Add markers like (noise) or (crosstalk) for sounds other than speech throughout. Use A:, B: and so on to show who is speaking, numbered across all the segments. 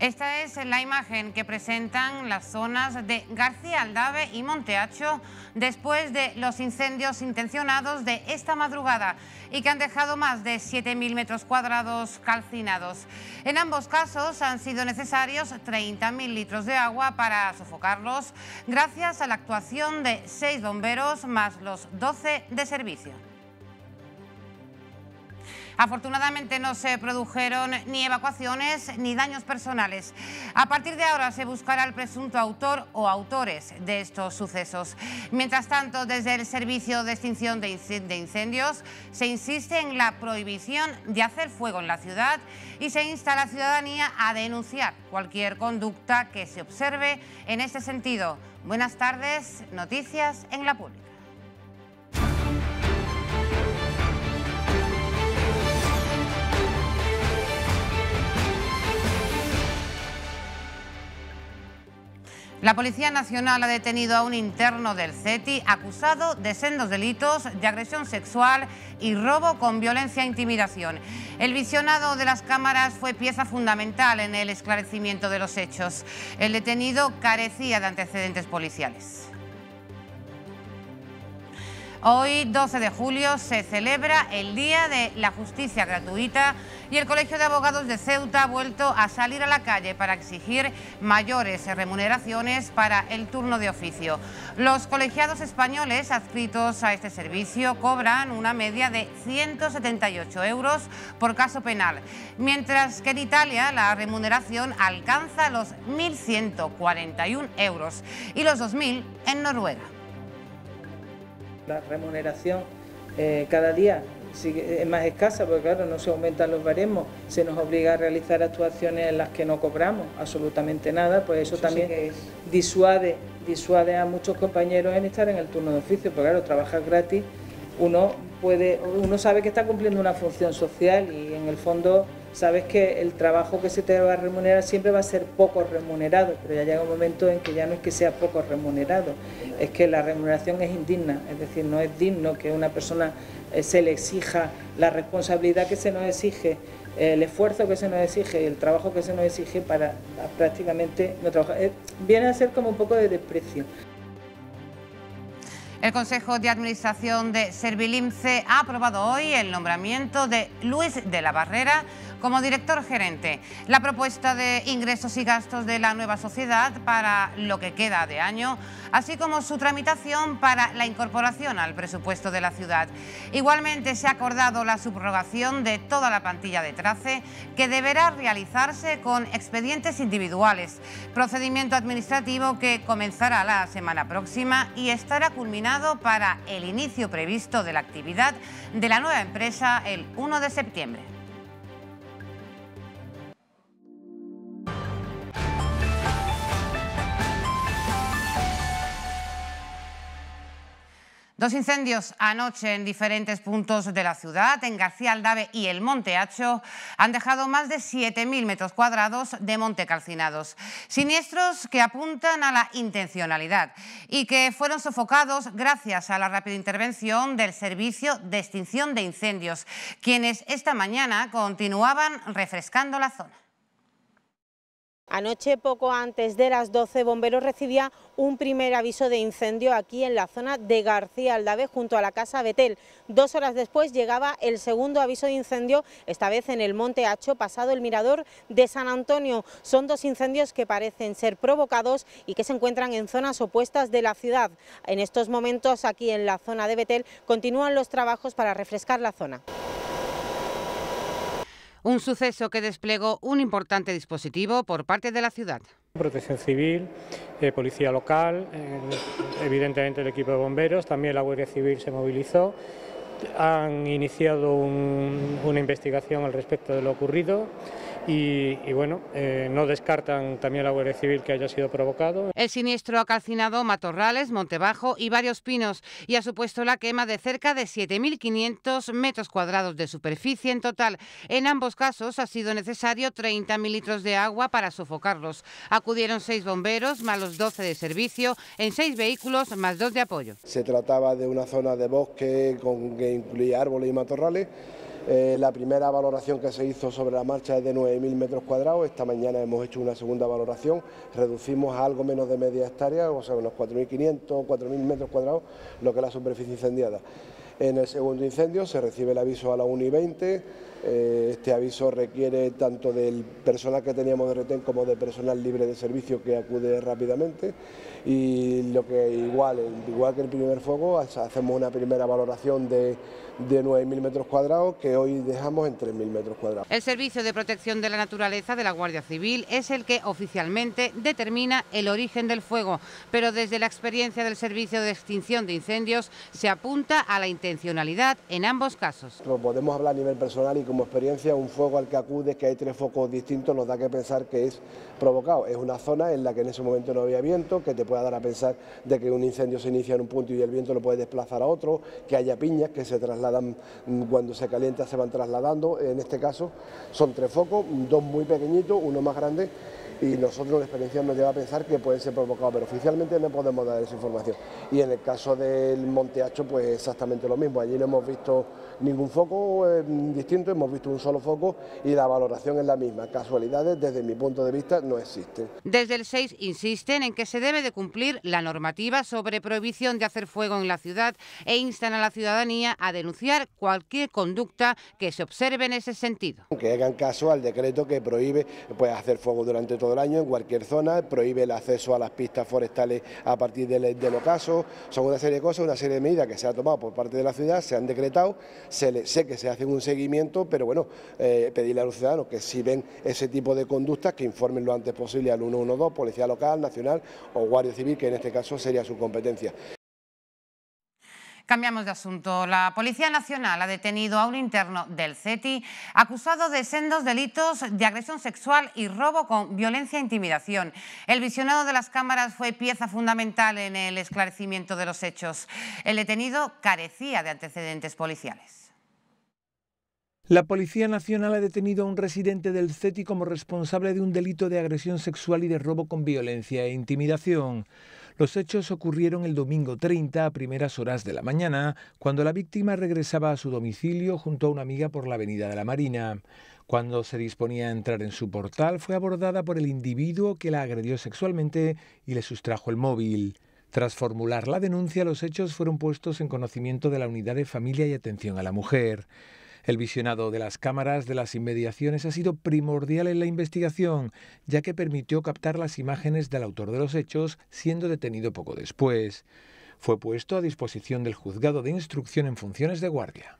A: Esta es la imagen que presentan las zonas de García Aldave y Monteacho después de los incendios intencionados de esta madrugada y que han dejado más de 7.000 metros cuadrados calcinados. En ambos casos han sido necesarios 30.000 litros de agua para sofocarlos gracias a la actuación de seis bomberos más los 12 de servicio. Afortunadamente no se produjeron ni evacuaciones ni daños personales. A partir de ahora se buscará el presunto autor o autores de estos sucesos. Mientras tanto, desde el Servicio de Extinción de Incendios se insiste en la prohibición de hacer fuego en la ciudad y se insta a la ciudadanía a denunciar cualquier conducta que se observe en este sentido. Buenas tardes, noticias en la pública. La Policía Nacional ha detenido a un interno del CETI acusado de sendos delitos de agresión sexual y robo con violencia e intimidación. El visionado de las cámaras fue pieza fundamental en el esclarecimiento de los hechos. El detenido carecía de antecedentes policiales. Hoy, 12 de julio, se celebra el Día de la Justicia Gratuita y el Colegio de Abogados de Ceuta ha vuelto a salir a la calle para exigir mayores remuneraciones para el turno de oficio. Los colegiados españoles adscritos a este servicio cobran una media de 178 euros por caso penal, mientras que en Italia la remuneración alcanza los 1.141 euros y los 2.000 en Noruega
B: la remuneración eh, cada día es más escasa porque claro, no se aumentan los baremos, se nos obliga a realizar actuaciones en las que no cobramos absolutamente nada, pues eso, también disuade, disuade a muchos compañeros en estar en el turno de oficio, porque claro, trabajar gratis, uno puede, uno sabe que está cumpliendo una función social y en el fondo sabes que el trabajo que se te va a remunerar siempre va a ser poco remunerado, pero ya llega un momento en que ya no es que sea poco remunerado, es que la remuneración es indigna, es decir, no es digno que una persona eh, se le exija la responsabilidad que se nos exige, el esfuerzo que se nos exige, el trabajo que se nos exige para prácticamente no trabajar. Eh, viene a ser como un poco de desprecio.
A: El Consejo de Administración de Servilimce ha aprobado hoy el nombramiento de Luis de la Barrera como director gerente. La propuesta de ingresos y gastos de la nueva sociedad para lo que queda de año, así como su tramitación para la incorporación al presupuesto de la ciudad. Igualmente se ha acordado la subrogación de toda la plantilla de trace que deberá realizarse con expedientes individuales, procedimiento administrativo que comenzará la semana próxima y estará culminado para el inicio previsto de la actividad de la nueva empresa el 1 de septiembre. Dos incendios anoche en diferentes puntos de la ciudad, en García Aldave y el Monte Hacho, han dejado más de 7.000 metros cuadrados de monte calcinados. Siniestros que apuntan a la intencionalidad y que fueron sofocados gracias a la rápida intervención del Servicio de Extinción de Incendios, quienes esta mañana continuaban refrescando la zona.
C: Anoche, poco antes de las 12, Bomberos recibía un primer aviso de incendio aquí en la zona de García Aldave, junto a la Casa Betel. Dos horas después llegaba el segundo aviso de incendio, esta vez en el Monte Hacho, pasado el mirador de San Antonio. Son dos incendios que parecen ser provocados y que se encuentran en zonas opuestas de la ciudad. En estos momentos, aquí en la zona de Betel, continúan los trabajos para refrescar la zona.
A: Un suceso que desplegó un importante dispositivo por parte de la ciudad.
D: Protección Civil, eh, Policía Local, eh, evidentemente el equipo de bomberos, también la Guardia Civil se movilizó. Han iniciado una investigación al respecto de lo ocurrido y, bueno, eh, no descartan también la Guardia Civil que haya sido provocado.
A: El siniestro ha calcinado matorrales, Montebajo y varios pinos y ha supuesto la quema de cerca de 7.500 metros cuadrados de superficie en total. En ambos casos ha sido necesario 30.000 litros de agua para sofocarlos. Acudieron seis bomberos, más los 12 de servicio, en seis vehículos, más dos de apoyo.
E: Se trataba de una zona de bosque con, que incluía árboles y matorrales. Eh, la primera valoración que se hizo sobre la marcha es de 9.000 metros cuadrados, esta mañana hemos hecho una segunda valoración, reducimos a algo menos de media hectárea, o sea, unos 4.500, 4.000 metros cuadrados, lo que es la superficie incendiada. En el segundo incendio se recibe el aviso a la 1 y 20, eh, este aviso requiere tanto del personal que teníamos de retén como de personal libre de servicio que acude rápidamente. Y lo que igual, igual que el primer fuego, hacemos una primera valoración de, de 9.000 metros cuadrados que hoy dejamos en 3.000 metros cuadrados.
A: El Servicio de Protección de la Naturaleza de la Guardia Civil es el que oficialmente determina el origen del fuego, pero desde la experiencia del Servicio de Extinción de Incendios se apunta a la intencionalidad en ambos casos.
E: podemos hablar a nivel personal y como experiencia, un fuego al que acude, que hay tres focos distintos, nos da que pensar que es provocado. Es una zona en la que en ese momento no había viento, que te pueda dar a pensar de que un incendio se inicia en un punto y el viento lo puede desplazar a otro, que haya piñas que se trasladan mm, cuando se calienta, se van trasladando. En este caso son tres focos, dos muy pequeñitos, uno más grande y nosotros la experiencia nos lleva a pensar que pueden ser provocados, pero oficialmente no podemos dar esa información. Y en el caso del Monte Hacho, pues exactamente lo mismo. Allí no hemos visto ningún foco eh, distinto, hemos visto un solo foco y la valoración es la misma. Casualidades, desde mi punto de vista, no existen.
A: Desde el 6 insisten en que se debe de cumplir la normativa sobre prohibición de hacer fuego en la ciudad e instan a la ciudadanía a denunciar cualquier conducta que se observe en ese sentido.
E: Que hagan caso al decreto que prohíbe pues, hacer fuego durante todo el año en cualquier zona, prohíbe el acceso a las pistas forestales a partir del, del ocaso, son una serie de cosas, una serie de medidas que se ha tomado por parte de la ciudad, se han decretado, se sé que se hace un seguimiento, pero bueno, eh, pedirle a los ciudadanos que si ven ese tipo de conductas, que informen lo antes posible al 112, Policía Local, Nacional o Guardia Civil, que en este caso sería su competencia.
A: Cambiamos de asunto. La Policía Nacional ha detenido a un interno del CETI acusado de sendos delitos de agresión sexual y robo con violencia e intimidación. El visionado de las cámaras fue pieza fundamental en el esclarecimiento de los hechos. El detenido carecía de antecedentes policiales.
F: La Policía Nacional ha detenido a un residente del CETI como responsable de un delito de agresión sexual y de robo con violencia e intimidación. Los hechos ocurrieron el domingo 30 a primeras horas de la mañana, cuando la víctima regresaba a su domicilio junto a una amiga por la Avenida de la Marina. Cuando se disponía a entrar en su portal, fue abordada por el individuo que la agredió sexualmente y le sustrajo el móvil. Tras formular la denuncia, los hechos fueron puestos en conocimiento de la Unidad de Familia y Atención a la Mujer. El visionado de las cámaras de las inmediaciones ha sido primordial en la investigación, ya que permitió captar las imágenes del autor de los hechos, siendo detenido poco después. Fue puesto a disposición del juzgado de instrucción en funciones de guardia.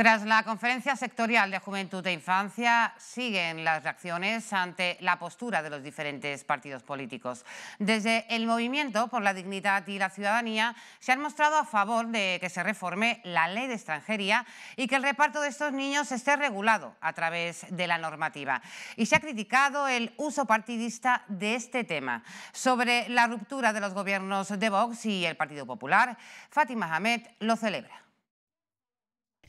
A: Tras la conferencia sectorial de Juventud e Infancia, siguen las reacciones ante la postura de los diferentes partidos políticos. Desde el Movimiento por la Dignidad y la Ciudadanía se han mostrado a favor de que se reforme la ley de extranjería y que el reparto de estos niños esté regulado a través de la normativa. Y se ha criticado el uso partidista de este tema. Sobre la ruptura de los gobiernos de Vox y el Partido Popular, Fátima Hamed lo celebra.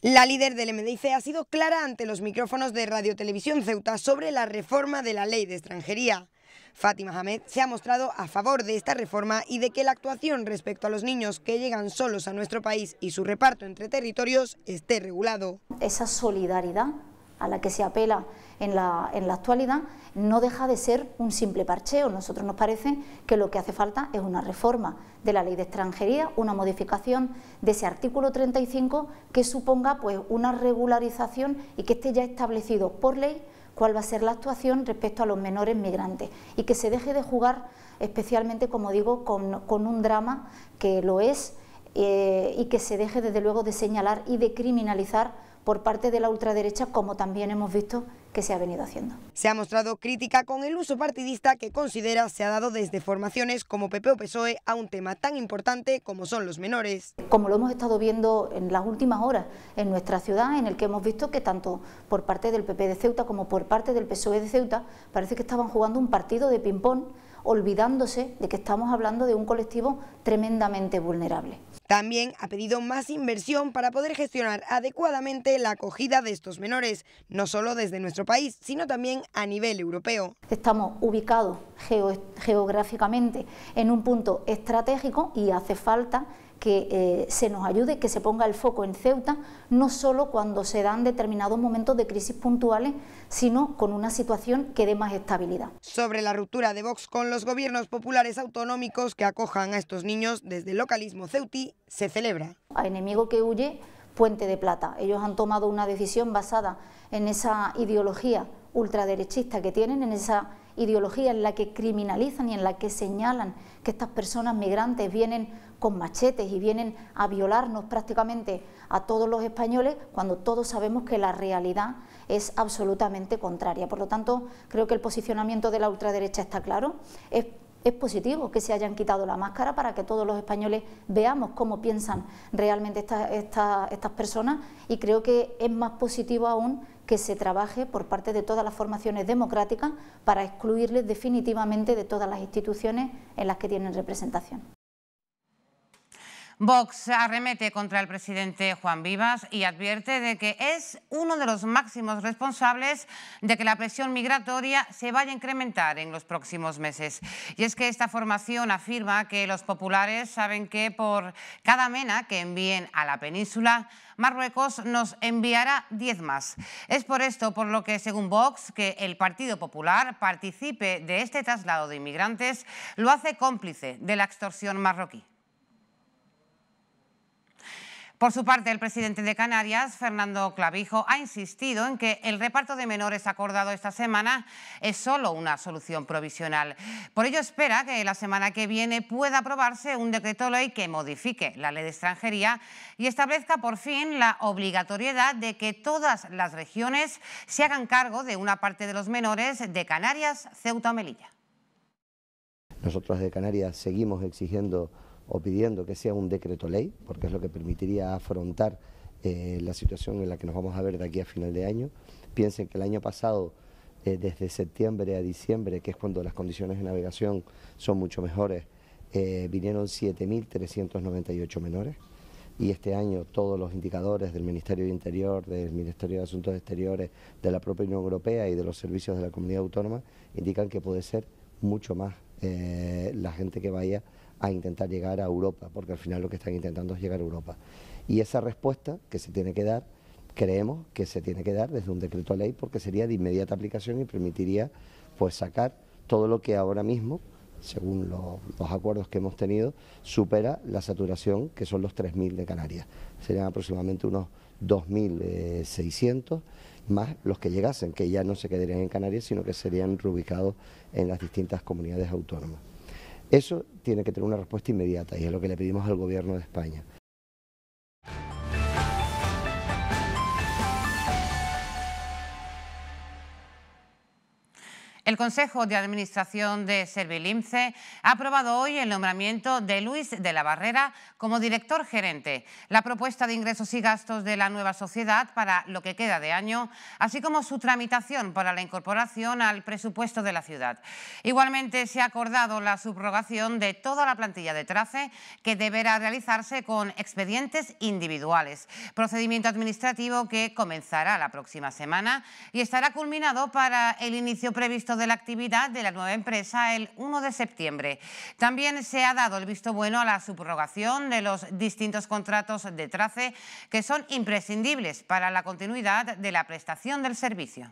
G: La líder del MDIC ha sido clara ante los micrófonos de Radio Televisión Ceuta sobre la reforma de la ley de extranjería. Fátima Hamed se ha mostrado a favor de esta reforma y de que la actuación respecto a los niños que llegan solos a nuestro país y su reparto entre territorios esté regulado.
H: Esa solidaridad a la que se apela en la, actualidad no deja de ser un simple parcheo. Nosotros nos parece que lo que hace falta es una reforma de la ley de extranjería, una modificación de ese artículo 35 que suponga pues, una regularización y que esté ya establecido por ley cuál va a ser la actuación respecto a los menores migrantes y que se deje de jugar especialmente, como digo, con, un drama que lo es eh, y que se deje desde luego de señalar y de criminalizar por parte de la ultraderecha, como también hemos visto que se ha venido haciendo.
G: Se ha mostrado crítica con el uso partidista que considera se ha dado desde formaciones como PP o PSOE a un tema tan importante como son los menores.
H: Como lo hemos estado viendo en las últimas horas en nuestra ciudad, en el que hemos visto que tanto por parte del PP de Ceuta como por parte del PSOE de Ceuta parece que estaban jugando un partido de ping-pong olvidándose de que estamos hablando de un colectivo tremendamente vulnerable.
G: También ha pedido más inversión para poder gestionar adecuadamente la acogida de estos menores, no solo desde nuestro país, sino también a nivel europeo.
H: Estamos ubicados geográficamente en un punto estratégico y hace falta que eh, se nos ayude, que se ponga el foco en Ceuta, no solo cuando se dan determinados momentos de crisis puntuales, sino con una situación que dé más estabilidad.
G: Sobre la ruptura de Vox con los gobiernos populares autonómicos que acojan a estos niños desde el localismo ceutí, se celebra.
H: A enemigo que huye, puente de plata. Ellos han tomado una decisión basada en esa ideología ultraderechista que tienen, en esa ideología en la que criminalizan y en la que señalan que estas personas migrantes vienen con machetes y vienen a violarnos prácticamente a todos los españoles cuando todos sabemos que la realidad es absolutamente contraria. Por lo tanto, creo que el posicionamiento de la ultraderecha está claro. Es, positivo que se hayan quitado la máscara para que todos los españoles veamos cómo piensan realmente estas personas y creo que es más positivo aún que se trabaje por parte de todas las formaciones democráticas para excluirles definitivamente de todas las instituciones en las que tienen representación.
A: Vox arremete contra el presidente Juan Vivas y advierte de que es uno de los máximos responsables de que la presión migratoria se vaya a incrementar en los próximos meses. Y es que esta formación afirma que los populares saben que por cada mena que envíen a la península, Marruecos nos enviará 10 más. Es por esto por lo que, según Vox, que el Partido Popular participe de este traslado de inmigrantes lo hace cómplice de la extorsión marroquí. Por su parte, el presidente de Canarias, Fernando Clavijo, ha insistido en que el reparto de menores acordado esta semana es solo una solución provisional. Por ello espera que la semana que viene pueda aprobarse un decreto ley que modifique la ley de extranjería y establezca por fin la obligatoriedad de que todas las regiones se hagan cargo de una parte de los menores de Canarias, Ceuta o Melilla.
I: Nosotros de Canarias seguimos exigiendo o pidiendo que sea un decreto ley, porque es lo que permitiría afrontar eh, la situación en la que nos vamos a ver de aquí a final de año. Piensen que el año pasado, eh, desde septiembre a diciembre, que es cuando las condiciones de navegación son mucho mejores, eh, vinieron 7.398 menores y este año todos los indicadores del Ministerio de Interior, del Ministerio de Asuntos Exteriores, de la propia Unión Europea y de los servicios de la comunidad autónoma indican que puede ser mucho más la gente que vaya a intentar llegar a Europa, porque al final lo que están intentando es llegar a Europa. Y esa respuesta que se tiene que dar, creemos que se tiene que dar desde un decreto ley, porque sería de inmediata aplicación y permitiría pues sacar todo lo que ahora mismo, según los, acuerdos que hemos tenido, supera la saturación, que son los 3.000 de Canarias. Serían aproximadamente unos 2.600 más los que llegasen, que ya no se quedarían en Canarias, sino que serían reubicados en las distintas comunidades autónomas. Eso tiene que tener una respuesta inmediata y es lo que le pedimos al Gobierno de España.
A: El Consejo de Administración de Servilimce ha aprobado hoy el nombramiento de Luis de la Barrera como director gerente, la propuesta de ingresos y gastos de la nueva sociedad para lo que queda de año, así como su tramitación para la incorporación al presupuesto de la ciudad. Igualmente se ha acordado la subrogación de toda la plantilla de TRACE que deberá realizarse con expedientes individuales, procedimiento administrativo que comenzará la próxima semana y estará culminado para el inicio previsto la actividad de la nueva empresa el 1 de septiembre. También se ha dado el visto bueno a la subrogación de los distintos contratos de trace que son imprescindibles para la continuidad de la prestación del servicio.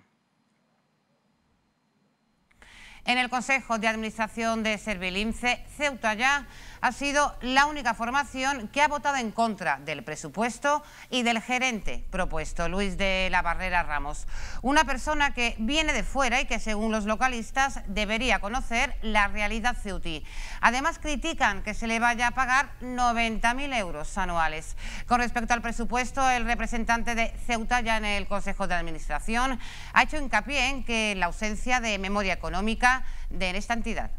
A: En el Consejo de Administración de Servilince, Ceuta ya ha sido la única formación que ha votado en contra del presupuesto y del gerente propuesto, Luis de la Barrera Ramos. Una persona que viene de fuera y que, según los localistas, debería conocer la realidad ceutí. Además, critican que se le vaya a pagar 90.000 euros anuales. Con respecto al presupuesto, el representante de Ceuta ya en el Consejo de Administración ha hecho hincapié en que la ausencia de memoria económica de esta entidad.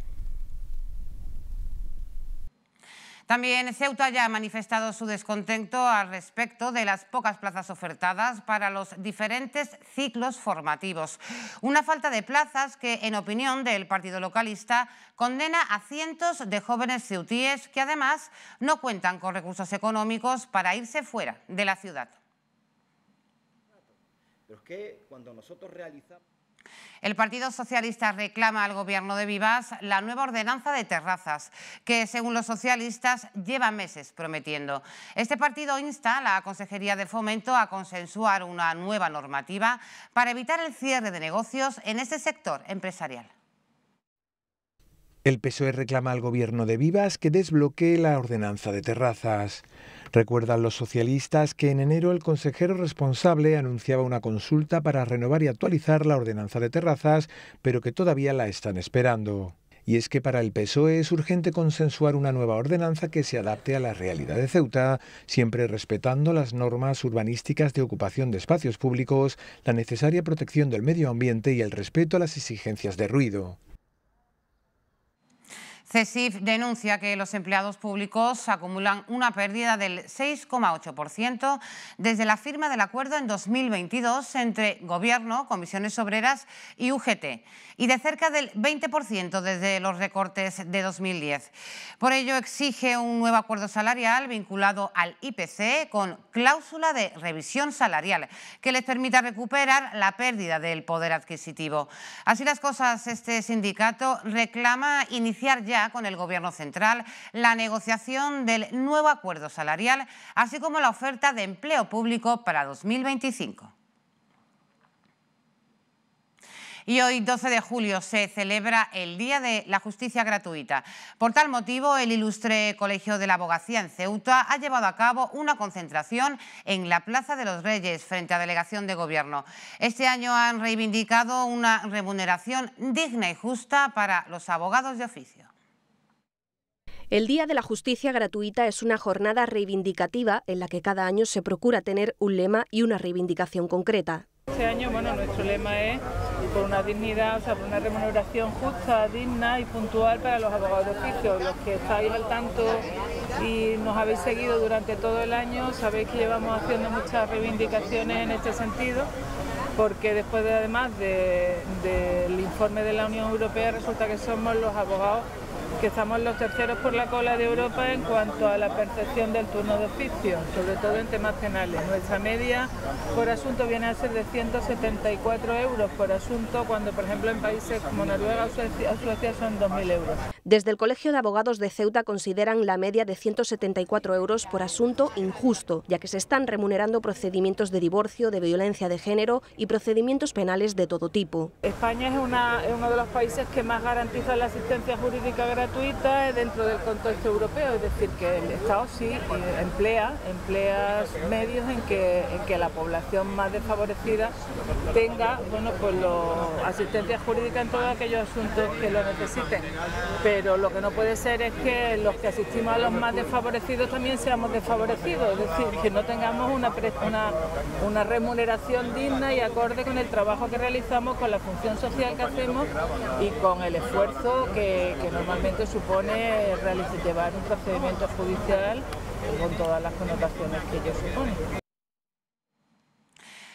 A: También Ceuta ya ha manifestado su descontento al respecto de las pocas plazas ofertadas para los diferentes ciclos formativos. Una falta de plazas que, en opinión del partido localista, condena a cientos de jóvenes ceutíes que además no cuentan con recursos económicos para irse fuera de la ciudad. cuando nosotros realizamos... El Partido Socialista reclama al Gobierno de Vivas la nueva ordenanza de terrazas, que según los socialistas lleva meses prometiendo. Este partido insta a la Consejería de Fomento a consensuar una nueva normativa para evitar el cierre de negocios en ese sector empresarial.
F: El PSOE reclama al Gobierno de Vivas que desbloquee la ordenanza de terrazas. Recuerdan los socialistas que en enero el consejero responsable anunciaba una consulta para renovar y actualizar la ordenanza de terrazas, pero que todavía la están esperando. Y es que para el PSOE es urgente consensuar una nueva ordenanza que se adapte a la realidad de Ceuta, siempre respetando las normas urbanísticas de ocupación de espacios públicos, la necesaria protección del medio ambiente y el respeto a las exigencias de ruido.
A: CESIF denuncia que los empleados públicos acumulan una pérdida del 6,8% desde la firma del acuerdo en 2022 entre Gobierno, Comisiones Obreras y UGT y de cerca del 20% desde los recortes de 2010. Por ello exige un nuevo acuerdo salarial vinculado al IPC con cláusula de revisión salarial que les permita recuperar la pérdida del poder adquisitivo. Así las cosas, este sindicato reclama iniciar ya con el Gobierno central la negociación del nuevo acuerdo salarial, así como la oferta de empleo público para 2025. Y hoy, 12 de julio, se celebra el Día de la Justicia Gratuita. Por tal motivo, el ilustre Colegio de la Abogacía en Ceuta ha llevado a cabo una concentración en la Plaza de los Reyes frente a Delegación de Gobierno. Este año han reivindicado una remuneración digna y justa para los abogados de oficio.
J: El Día de la Justicia Gratuita es una jornada reivindicativa en la que cada año se procura tener un lema y una reivindicación concreta.
K: Este año, bueno, nuestro lema es por una dignidad, o sea, por una remuneración justa, digna y puntual para los abogados de oficio. Los que estáis al tanto y nos habéis seguido durante todo el año, sabéis que llevamos haciendo muchas reivindicaciones en este sentido, porque después de, además del informe de la Unión Europea resulta que somos los abogados que estamos los terceros por la cola de Europa en cuanto a la percepción del turno de oficio, sobre todo en temas penales. Nuestra media por asunto viene a ser de 174 euros por asunto, cuando por ejemplo en países como Noruega o Suecia, son 2.000 euros.
J: Desde el Colegio de Abogados de Ceuta consideran la media de 174 euros por asunto injusto, ya que se están remunerando procedimientos de divorcio, de violencia de género y procedimientos penales de todo tipo.
K: España es, es uno de los países que más garantiza la asistencia jurídica gratuita dentro del contexto europeo, es decir, que el Estado sí eh, emplea, medios en que, la población más desfavorecida tenga bueno, pues asistencia jurídica en todos aquellos asuntos que lo necesiten. Lo que no puede ser es que los que asistimos a los más desfavorecidos también seamos desfavorecidos, es decir, que no tengamos una, remuneración digna y acorde con el trabajo que realizamos, con la función social que hacemos y con el esfuerzo que normalmente supone llevar un procedimiento judicial con todas las connotaciones que ello supone.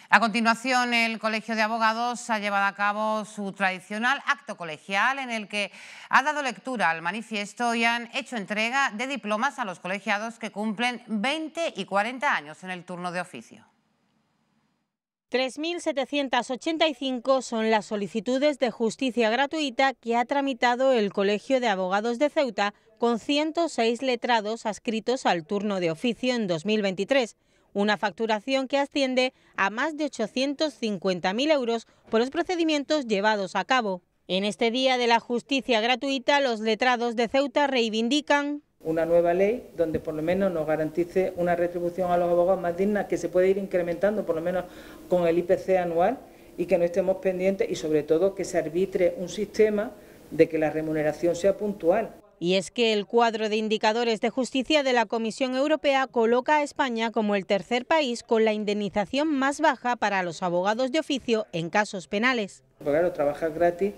A: A continuación, el Colegio de Abogados ha llevado a cabo su tradicional acto colegial en el que ha dado lectura al manifiesto y han hecho entrega de diplomas a los colegiados que cumplen 20 y 40 años en el turno de oficio.
C: 3.785 son las solicitudes de justicia gratuita que ha tramitado el Colegio de Abogados de Ceuta con 106 letrados adscritos al turno de oficio en 2023, una facturación que asciende a más de 850.000 euros por los procedimientos llevados a cabo. En este Día de la Justicia Gratuita, los letrados de Ceuta reivindican
K: una nueva ley donde por lo menos nos garantice una retribución a los abogados más digna que se puede ir incrementando por lo menos con el IPC anual y que no estemos pendientes y sobre todo que se arbitre un sistema de que la remuneración sea puntual.
C: Y es que el cuadro de indicadores de justicia de la Comisión Europea coloca a España como el tercer país con la indemnización más baja para los abogados de oficio en casos penales.
K: claro, trabajar gratis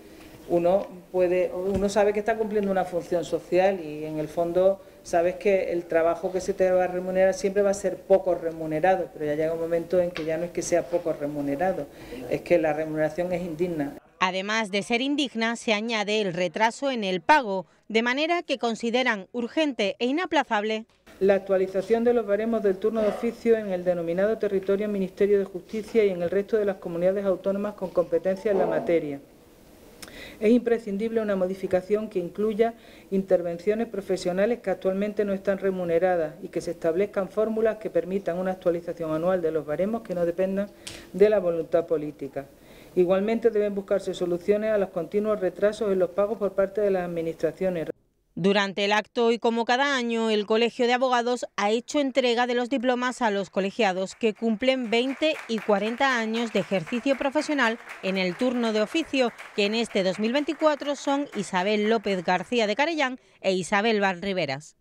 K: uno uno sabe que está cumpliendo una función social y en el fondo
B: sabes que el trabajo que se te va a remunerar siempre va a ser poco remunerado, pero ya llega un momento en que ya no es que sea poco remunerado, es que la remuneración es indigna.
C: Además de ser indigna, se añade el retraso en el pago, de manera que consideran urgente e inaplazable
B: la actualización de los baremos del turno de oficio en el denominado territorio Ministerio de Justicia y en el resto de las comunidades autónomas con competencia en la materia. Es imprescindible una modificación que incluya intervenciones profesionales que actualmente no están remuneradas y que se establezcan fórmulas que permitan una actualización anual de los baremos que no dependan de la voluntad política. Igualmente deben buscarse soluciones a los continuos retrasos en los pagos por parte de las administraciones.
C: Durante el acto y como cada año, el Colegio de Abogados ha hecho entrega de los diplomas a los colegiados que cumplen 20 y 40 años de ejercicio profesional en el turno de oficio, que en este 2024 son Isabel López García de Carellán e Isabel Van Riveras.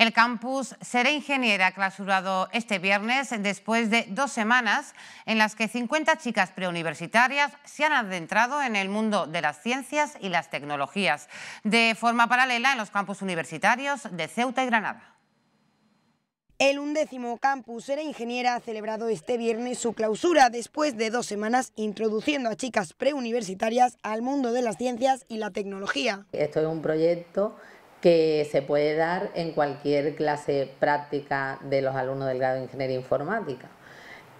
A: El campus Seré Ingeniera ha clausurado este viernes después de dos semanas en las que 50 chicas preuniversitarias se han adentrado en el mundo de las ciencias y las tecnologías, de forma paralela en los campus universitarios de Ceuta y Granada.
G: El undécimo campus Seré Ingeniera ha celebrado este viernes su clausura después de dos semanas introduciendo a chicas preuniversitarias al mundo de las ciencias y la tecnología.
L: Esto es un proyecto que se puede dar en cualquier clase práctica de los alumnos del grado de Ingeniería Informática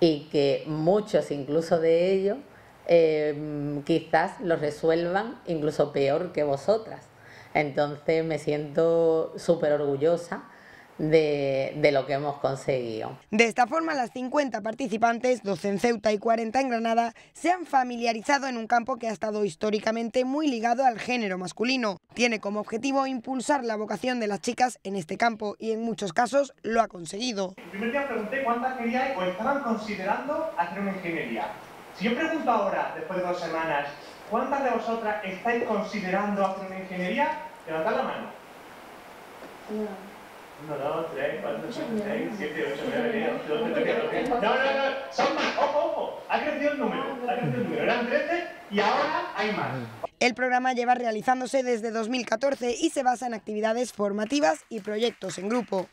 L: y que muchos incluso de ellos eh, quizás lo resuelvan incluso peor que vosotras. Entonces me siento súper orgullosa de, lo que hemos conseguido.
G: De esta forma, las 50 participantes, 12 en Ceuta y 40 en Granada, se han familiarizado en un campo que ha estado históricamente muy ligado al género masculino. Tiene como objetivo impulsar la vocación de las chicas en este campo y en muchos casos lo ha conseguido.
M: El primer día pregunté cuántas queríais o estaban considerando hacer una ingeniería. Si yo pregunto ahora, después de dos semanas, ¿cuántas de vosotras estáis considerando hacer una ingeniería? Levantad la mano. No. 1, 2, 3, 4, 5, 6, 7, 8, 9, 10, 11, 12, 13, 14. No, no, no, son más. Ojo, ojo. Ha crecido el número. Ha crecido el número. Eran 13 y ahora hay más.
G: El programa lleva realizándose desde 2014 y se basa en actividades formativas y proyectos en grupo.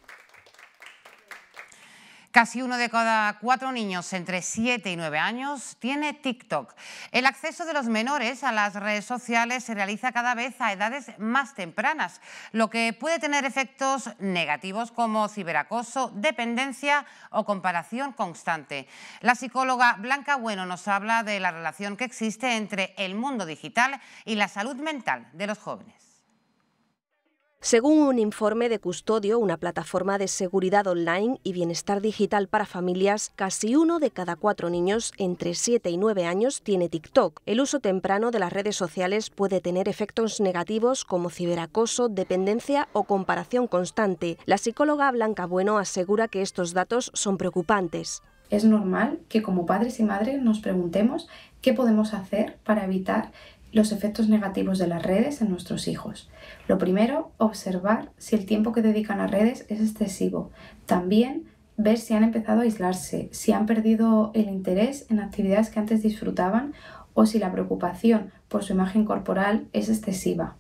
A: Casi uno de cada cuatro niños entre 7 y 9 años tiene TikTok. El acceso de los menores a las redes sociales se realiza cada vez a edades más tempranas, lo que puede tener efectos negativos como ciberacoso, dependencia o comparación constante. La psicóloga Blanca Bueno nos habla de la relación que existe entre el mundo digital y la salud mental de los jóvenes.
J: Según un informe de Custodio, una plataforma de seguridad online y bienestar digital para familias, casi uno de cada cuatro niños entre 7 y 9 años tiene TikTok. El uso temprano de las redes sociales puede tener efectos negativos como ciberacoso, dependencia o comparación constante. La psicóloga Blanca Bueno asegura que estos datos son preocupantes.
N: Es normal que como padres y madres nos preguntemos qué podemos hacer para evitar los efectos negativos de las redes en nuestros hijos. Lo primero, observar si el tiempo que dedican a redes es excesivo. También ver si han empezado a aislarse, si han perdido el interés en actividades que antes disfrutaban o si la preocupación por su imagen corporal es excesiva.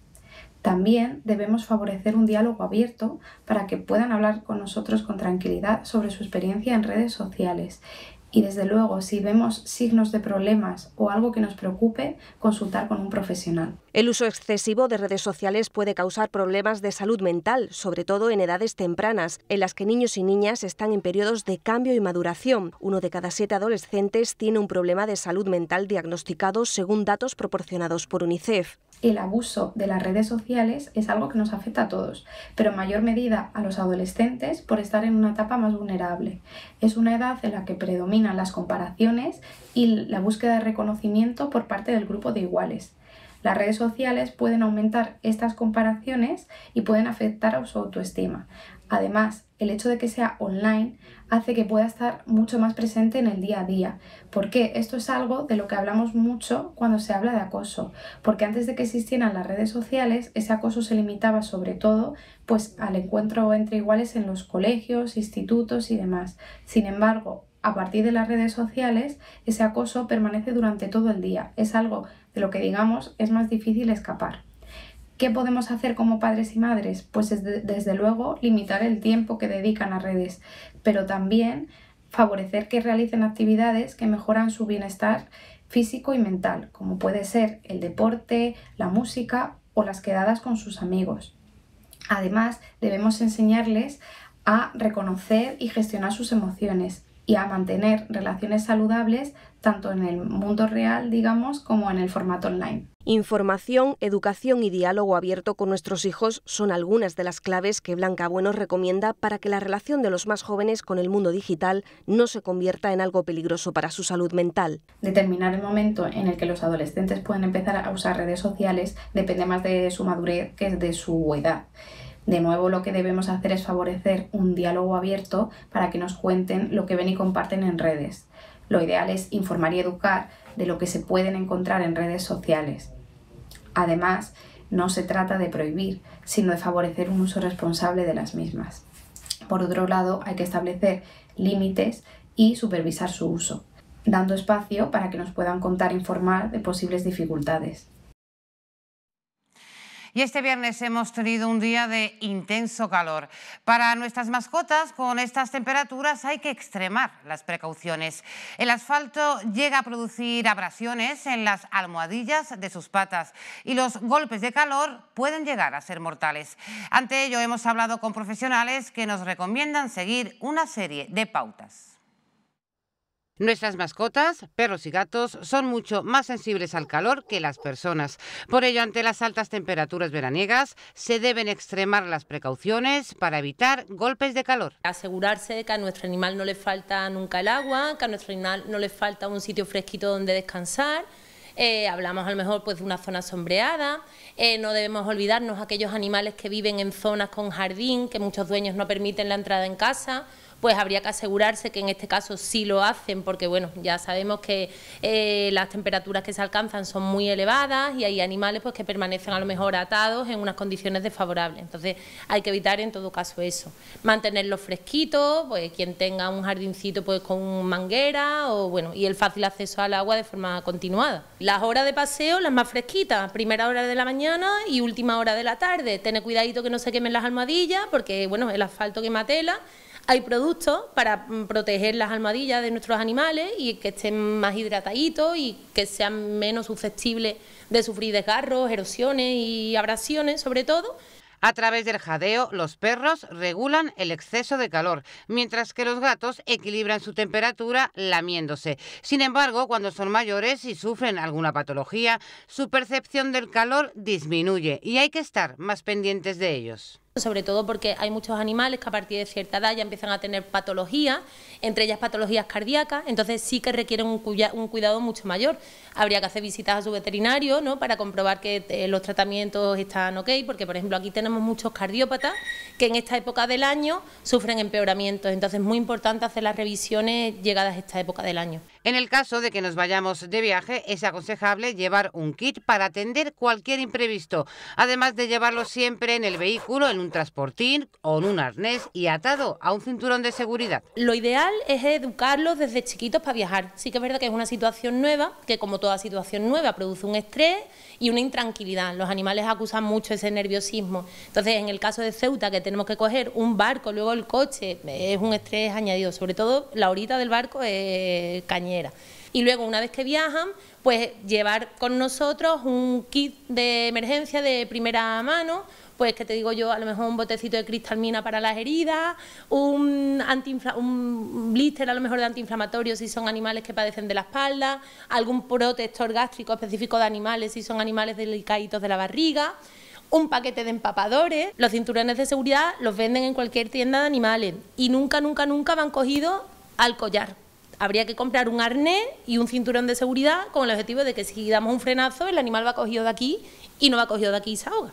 N: También debemos favorecer un diálogo abierto para que puedan hablar con nosotros con tranquilidad sobre su experiencia en redes sociales y desde luego, si vemos signos de problemas o algo que nos preocupe, consultar con un profesional.
J: El uso excesivo de redes sociales puede causar problemas de salud mental, sobre todo en edades tempranas, en las que niños y niñas están en periodos de cambio y maduración. Uno de cada siete adolescentes tiene un problema de salud mental diagnosticado según datos proporcionados por UNICEF
N: el abuso de las redes sociales es algo que nos afecta a todos, pero en mayor medida a los adolescentes por estar en una etapa más vulnerable. Es una edad en la que predominan las comparaciones y la búsqueda de reconocimiento por parte del grupo de iguales. Las redes sociales pueden aumentar estas comparaciones y pueden afectar a su autoestima. Además, el hecho de que sea online hace que pueda estar mucho más presente en el día a día. Porque esto es algo de lo que hablamos mucho cuando se habla de acoso. Porque antes de que existieran las redes sociales, ese acoso se limitaba sobre todo pues, al encuentro entre iguales en los colegios, institutos y demás. Sin embargo, a partir de las redes sociales, ese acoso permanece durante todo el día. Es algo de lo que digamos es más difícil escapar. ¿Qué podemos hacer como padres y madres? Pues desde, luego limitar el tiempo que dedican a redes, pero también favorecer que realicen actividades que mejoran su bienestar físico y mental, como puede ser el deporte, la música o las quedadas con sus amigos. Además, debemos enseñarles a reconocer y gestionar sus emociones y a mantener relaciones saludables tanto en el mundo real, digamos, como en el formato online.
J: Información, educación y diálogo abierto con nuestros hijos son algunas de las claves que Blanca Bueno recomienda para que la relación de los más jóvenes con el mundo digital no se convierta en algo peligroso para su salud mental.
N: Determinar el momento en el que los adolescentes pueden empezar a usar redes sociales depende más de su madurez que de su edad. De nuevo, lo que debemos hacer es favorecer un diálogo abierto para que nos cuenten lo que ven y comparten en redes. Lo ideal es informar y educar de lo que se pueden encontrar en redes sociales Además, no se trata de prohibir, sino de favorecer un uso responsable de las mismas. Por otro lado, hay que establecer límites y supervisar su uso, dando espacio para que nos puedan contar e informar de posibles dificultades.
A: Y este viernes hemos tenido un día de intenso calor. Para nuestras mascotas, con estas temperaturas hay que extremar las precauciones. El asfalto llega a producir abrasiones en las almohadillas de sus patas y los golpes de calor pueden llegar a ser mortales. Ante ello hemos hablado con profesionales que nos recomiendan seguir una serie de pautas. Nuestras mascotas, perros y gatos, son mucho más sensibles al calor que las personas. Por ello, ante las altas temperaturas veraniegas, se deben extremar las precauciones para evitar golpes de calor.
O: Asegurarse de que a nuestro animal no le falta nunca el agua, que a nuestro animal no le falta un sitio fresquito donde descansar. Eh, hablamos a lo mejor pues, de una zona sombreada, eh, no debemos olvidarnos aquellos animales que viven en zonas con jardín, que muchos dueños no permiten la entrada en casa pues habría que asegurarse que en este caso sí lo hacen, porque bueno, ya sabemos que eh, las temperaturas que se alcanzan son muy elevadas y hay animales pues que permanecen a lo mejor atados en unas condiciones desfavorables. Entonces hay que evitar en todo caso eso. Mantenerlos fresquitos, pues quien tenga un jardincito pues con manguera o bueno, y el fácil acceso al agua de forma continuada. Las horas de paseo, las más fresquitas, primera hora de la mañana y última hora de la tarde. Tener cuidadito que no se quemen las almohadillas, porque bueno, el asfalto quema tela hay productos para mm, proteger las almohadillas de nuestros animales y que estén más hidrataditos y que sean menos susceptibles de sufrir desgarros, erosiones y abrasiones sobre todo.
A: A través del jadeo, los perros regulan el exceso de calor, mientras que los gatos equilibran su temperatura lamiéndose. Sin embargo, cuando son mayores y sufren alguna patología, su percepción del calor disminuye y hay que estar más pendientes de ellos
O: sobre todo porque hay muchos animales que a partir de cierta edad ya empiezan a tener patologías, entre ellas patologías cardíacas, entonces sí que requieren un, cuidado mucho mayor. Habría que hacer visitas a su veterinario ¿no? para comprobar que eh, los tratamientos están ok, porque por ejemplo aquí tenemos muchos cardiópatas que en esta época del año sufren empeoramientos, entonces es muy importante hacer las revisiones llegadas a esta época del año.
A: En el caso de que nos vayamos de viaje, es aconsejable llevar un kit para atender cualquier imprevisto, además de llevarlo siempre en el vehículo, en un transportín o en un arnés y atado a un cinturón de seguridad.
O: Lo ideal es educarlos desde chiquitos para viajar. Sí que es verdad que es una situación nueva, que como toda situación nueva produce un estrés y una intranquilidad. Los animales acusan mucho ese nerviosismo. Entonces, en el caso de Ceuta, que tenemos que coger un barco, luego el coche, es un estrés añadido. Sobre todo, la horita del barco es cañera. Y luego, una vez que viajan, pues llevar con nosotros un kit de emergencia de primera mano, pues que te digo yo, a lo mejor un botecito de cristalmina para las heridas, un, un blister a lo mejor de antiinflamatorio si son animales que padecen de la espalda, algún protector gástrico específico de animales si son animales delicaditos de la barriga, un paquete de empapadores, los cinturones de seguridad los venden en cualquier tienda de animales y nunca, nunca, nunca van cogidos al collar. Habría que comprar un arnés y un cinturón de seguridad con el objetivo de que si damos un frenazo el animal va cogido de aquí y no va cogido de aquí y se ahoga.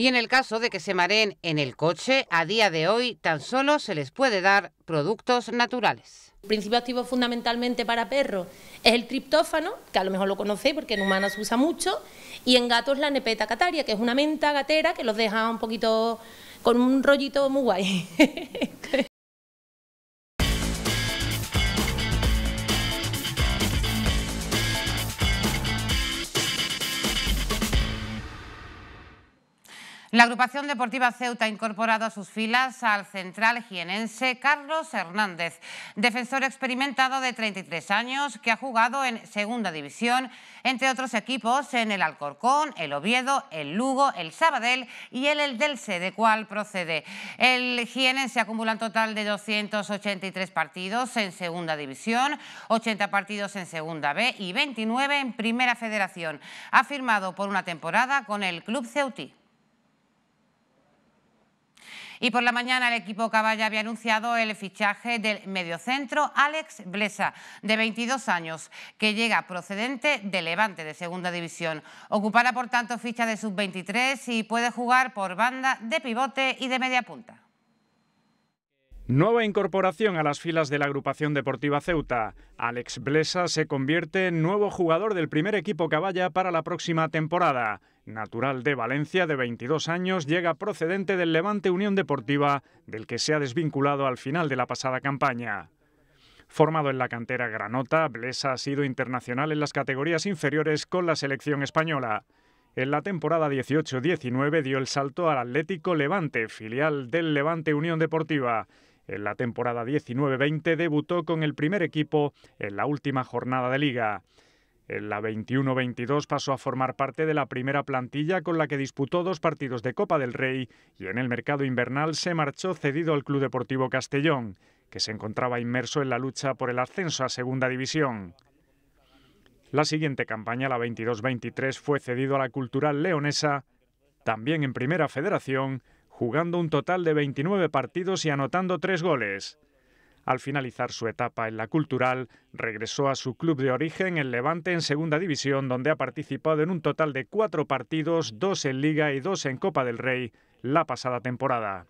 A: Y en el caso de que se mareen en el coche, a día de hoy tan solo se les puede dar productos naturales.
O: El principio activo fundamentalmente para perros es el triptófano, que a lo mejor lo conocéis porque en humanos se usa mucho, y en gatos la nepeta cataria, que es una menta gatera que los deja un poquito con un rollito muy guay. (laughs)
A: La agrupación deportiva Ceuta ha incorporado a sus filas al central jienense Carlos Hernández, defensor experimentado de 33 años que ha jugado en segunda división, entre otros equipos en el Alcorcón, el Oviedo, el Lugo, el Sabadell y el Eldelse, de cual procede. El jienense acumula un total de 283 partidos en segunda división, 80 partidos en segunda B y 29 en primera federación. Ha firmado por una temporada con el Club Ceutí. Y por la mañana el equipo Caballa había anunciado el fichaje del mediocentro Alex Blesa, de 22 años, que llega procedente de Levante de Segunda División. Ocupará por tanto ficha de sub-23 y puede jugar por banda de pivote y de media punta.
P: Nueva incorporación a las filas de la agrupación deportiva Ceuta. Alex Blesa se convierte en nuevo jugador del primer equipo Caballa para la próxima temporada. Natural de Valencia, de 22 años, llega procedente del Levante Unión Deportiva, del que se ha desvinculado al final de la pasada campaña. Formado en la cantera Granota, Blesa ha sido internacional en las categorías inferiores con la selección española. En la temporada 18-19 dio el salto al Atlético Levante, filial del Levante Unión Deportiva en la temporada 19-20 debutó con el primer equipo en la última jornada de liga. En la 21-22 pasó a formar parte de la primera plantilla con la que disputó dos partidos de Copa del Rey y en el mercado invernal se marchó cedido al Club Deportivo Castellón, que se encontraba inmerso en la lucha por el ascenso a Segunda División. La siguiente campaña, la 22-23, fue cedido a la Cultural Leonesa, también en Primera Federación, jugando un total de 29 partidos y anotando tres goles. Al finalizar su etapa en la cultural, regresó a su club de origen, el Levante, en Segunda División, donde ha participado en un total de cuatro partidos, dos en Liga y dos en Copa del Rey, la pasada temporada.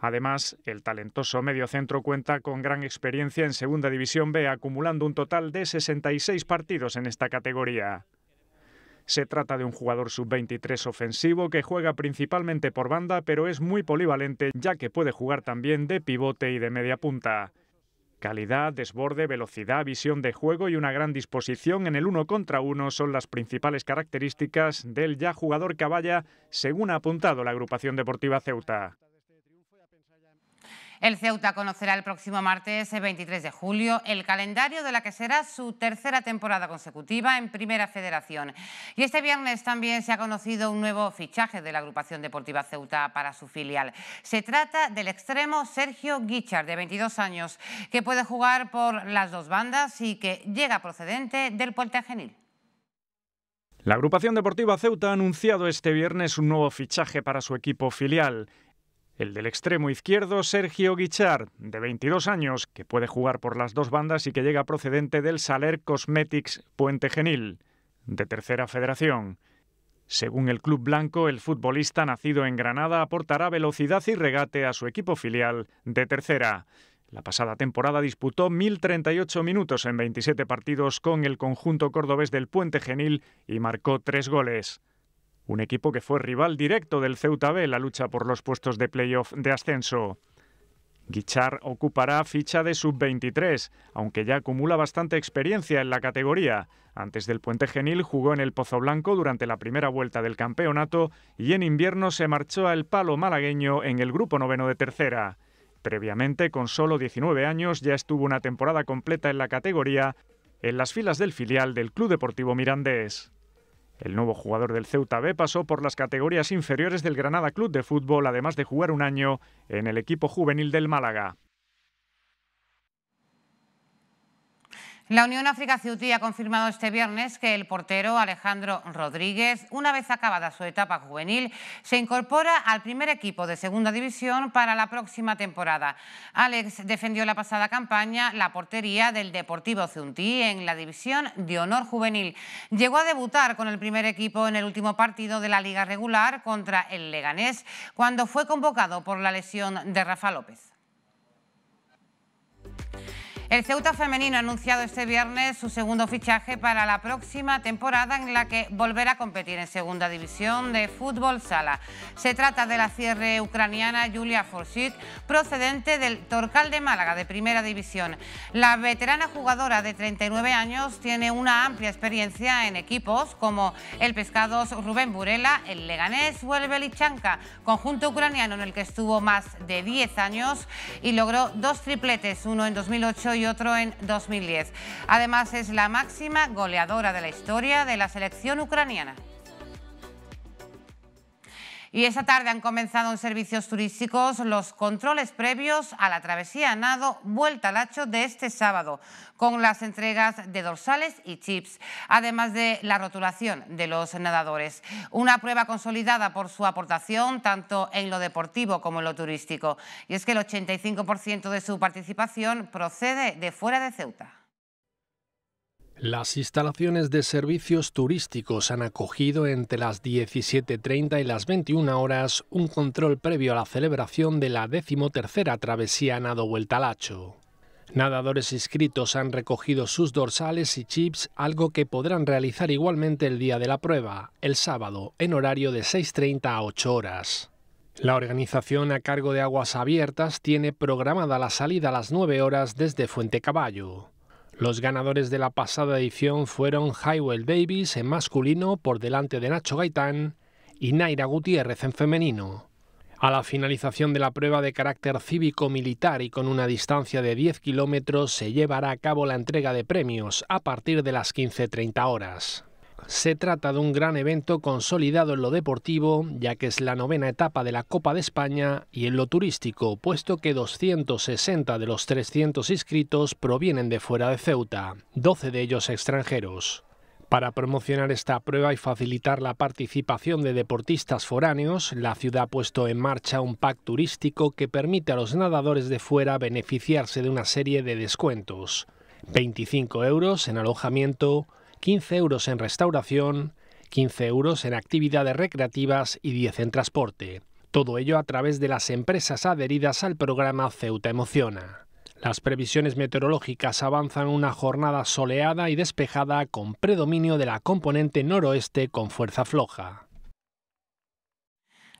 P: Además, el talentoso mediocentro cuenta con gran experiencia en Segunda División B, acumulando un total de 66 partidos en esta categoría. Se trata de un jugador sub-23 ofensivo que juega principalmente por banda, pero es muy polivalente ya que puede jugar también de pivote y de media punta. Calidad, desborde, velocidad, visión de juego y una gran disposición en el uno contra uno son las principales características del ya jugador caballa, según ha apuntado la agrupación deportiva Ceuta.
A: El Ceuta conocerá el próximo martes 23 de julio el calendario de la que será su tercera temporada consecutiva en Primera Federación. Y este viernes también se ha conocido un nuevo fichaje de la agrupación deportiva Ceuta para su filial. Se trata del extremo Sergio Guichard, de 22 años, que puede jugar por las dos bandas y que llega procedente del Puente Genil.
P: La agrupación deportiva Ceuta ha anunciado este viernes un nuevo fichaje para su equipo filial el del extremo izquierdo Sergio Guichard, de 22 años, que puede jugar por las dos bandas y que llega procedente del Saler Cosmetics Puente Genil, de tercera federación. Según el Club Blanco, el futbolista nacido en Granada aportará velocidad y regate a su equipo filial de tercera. La pasada temporada disputó 1.038 minutos en 27 partidos con el conjunto cordobés del Puente Genil y marcó tres goles un equipo que fue rival directo del Ceuta B en la lucha por los puestos de playoff de ascenso. Guichar ocupará ficha de sub-23, aunque ya acumula bastante experiencia en la categoría. Antes del Puente Genil jugó en el Pozo Blanco durante la primera vuelta del campeonato y en invierno se marchó al Palo Malagueño en el grupo noveno de tercera. Previamente, con solo 19 años, ya estuvo una temporada completa en la categoría en las filas del filial del Club Deportivo Mirandés. El nuevo jugador del Ceuta B pasó por las categorías inferiores del Granada Club de Fútbol, además de jugar un año en el equipo juvenil del Málaga.
A: La Unión África Ceutí ha confirmado este viernes que el portero Alejandro Rodríguez, una vez acabada su etapa juvenil, se incorpora al primer equipo de Segunda División para la próxima temporada. Alex defendió la pasada campaña la portería del Deportivo Ceutí en la División de Honor Juvenil. Llegó a debutar con el primer equipo en el último partido de la Liga Regular contra el Leganés, cuando fue convocado por la lesión de Rafa López. El Ceuta femenino ha anunciado este viernes su segundo fichaje para la próxima temporada en la que volverá a competir en segunda división de fútbol sala. Se trata de la cierre ucraniana Julia Forsyth, procedente del Torcal de Málaga de primera división. La veterana jugadora de 39 años tiene una amplia experiencia en equipos como el Pescados Rubén Burela, el Leganés o el Belichanka, conjunto ucraniano en el que estuvo más de 10 años y logró dos tripletes, uno en 2008 y otro en 2010. Además es la máxima goleadora de la historia de la selección ucraniana. Y esta tarde han comenzado en servicios turísticos los controles previos a la travesía nado Vuelta al Hacho de este sábado, con las entregas de dorsales y chips, además de la rotulación de los nadadores. Una prueba consolidada por su aportación tanto en lo deportivo como en lo turístico. Y es que el 85% de su participación procede de fuera de Ceuta.
Q: Las instalaciones de servicios turísticos han acogido entre las 17.30 y las 21 horas un control previo a la celebración de la decimotercera travesía Nado Vuelta al Hacho. Nadadores inscritos han recogido sus dorsales y chips, algo que podrán realizar igualmente el día de la prueba, el sábado, en horario de 6.30 a 8 horas. La organización a cargo de Aguas Abiertas tiene programada la salida a las 9 horas desde Fuente Caballo. Los ganadores de la pasada edición fueron Highwell Davis en masculino por delante de Nacho Gaitán y Naira Gutiérrez en femenino. A la finalización de la prueba de carácter cívico-militar y con una distancia de 10 kilómetros se llevará a cabo la entrega de premios a partir de las 15.30 horas. Se trata de un gran evento consolidado en lo deportivo, ya que es la novena etapa de la Copa de España, y en lo turístico, puesto que 260 de los 300 inscritos provienen de fuera de Ceuta, 12 de ellos extranjeros. Para promocionar esta prueba y facilitar la participación de deportistas foráneos, la ciudad ha puesto en marcha un pack turístico que permite a los nadadores de fuera beneficiarse de una serie de descuentos. 25 euros en alojamiento, 15 euros en restauración, 15 euros en actividades recreativas y 10 en transporte. Todo ello a través de las empresas adheridas al programa Ceuta Emociona. Las previsiones meteorológicas avanzan una jornada soleada y despejada con predominio de la componente noroeste con fuerza floja.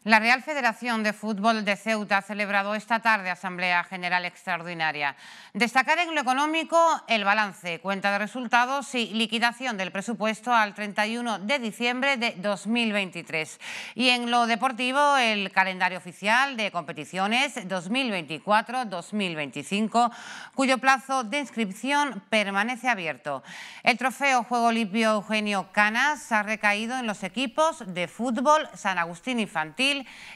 A: La Real Federación de Fútbol de Ceuta ha celebrado esta tarde Asamblea General Extraordinaria. Destacar en lo económico el balance, cuenta de resultados y liquidación del presupuesto al 31 de diciembre de 2023. Y en lo deportivo, el calendario oficial de competiciones 2024-2025, cuyo plazo de inscripción permanece abierto. El trofeo Juego Limpio Eugenio Canas ha recaído en los equipos de fútbol San Agustín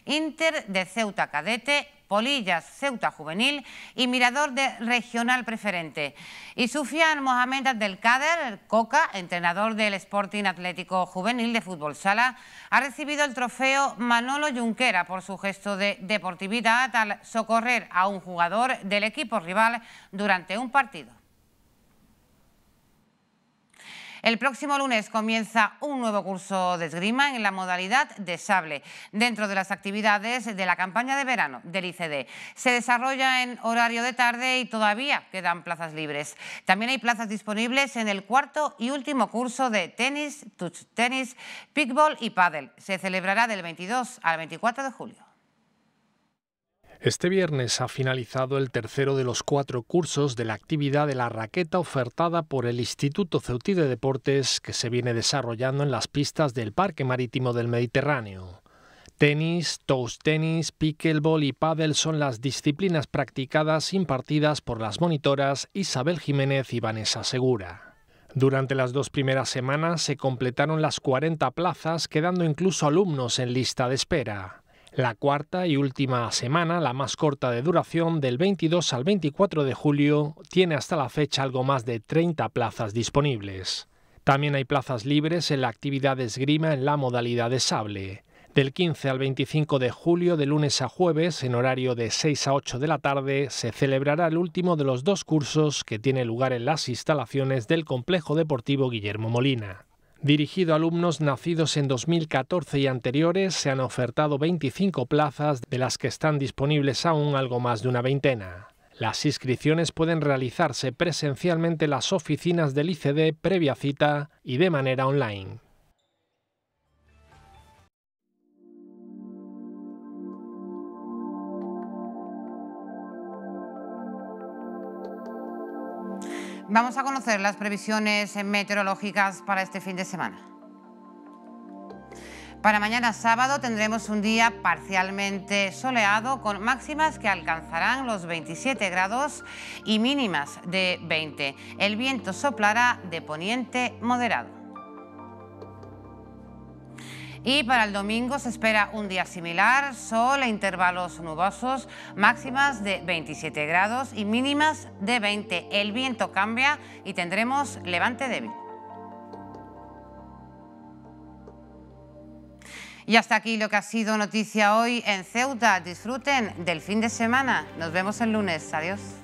A: Inter de Ceuta Cadete, Polillas Ceuta Juvenil y Mirador de Regional Preferente. Y Sufian Mohamed Abdelkader, Coca, entrenador del Sporting Atlético Juvenil de Fútbol Sala, ha recibido el trofeo Manolo Junquera por su gesto de deportividad al socorrer a un jugador del equipo rival durante un partido. El próximo lunes comienza un nuevo curso de esgrima en la modalidad de sable, dentro de las actividades de la campaña de verano del ICD. Se desarrolla en horario de tarde y todavía quedan plazas libres. También hay plazas disponibles en el cuarto y último curso de tenis, touch tenis, pickball y paddle. Se celebrará del 22 al 24 de julio.
Q: Este viernes ha finalizado el tercero de los cuatro cursos de la actividad de la raqueta ofertada por el Instituto Ceutí de Deportes que se viene desarrollando en las pistas del Parque Marítimo del Mediterráneo. Tenis, toast tenis, pickleball y paddle son las disciplinas practicadas impartidas por las monitoras Isabel Jiménez y Vanessa Segura. Durante las dos primeras semanas se completaron las 40 plazas, quedando incluso alumnos en lista de espera. La cuarta y última semana, la más corta de duración, del 22 al 24 de julio, tiene hasta la fecha algo más de 30 plazas disponibles. También hay plazas libres en la actividad de esgrima en la modalidad de sable. Del 15 al 25 de julio, de lunes a jueves, en horario de 6 a 8 de la tarde, se celebrará el último de los dos cursos que tiene lugar en las instalaciones del Complejo Deportivo Guillermo Molina. Dirigido a alumnos nacidos en 2014 y anteriores, se han ofertado 25 plazas, de las que están disponibles aún algo más de una veintena. Las inscripciones pueden realizarse presencialmente en las oficinas del ICD previa cita y de manera online.
A: Vamos a conocer las previsiones meteorológicas para este fin de semana. Para mañana sábado tendremos un día parcialmente soleado con máximas que alcanzarán los 27 grados y mínimas de 20. El viento soplará de poniente moderado. Y para el domingo se espera un día similar, sol e intervalos nubosos, máximas de 27 grados y mínimas de 20. El viento cambia y tendremos levante débil. Y hasta aquí lo que ha sido noticia hoy en Ceuta. Disfruten del fin de semana. Nos vemos el lunes. Adiós.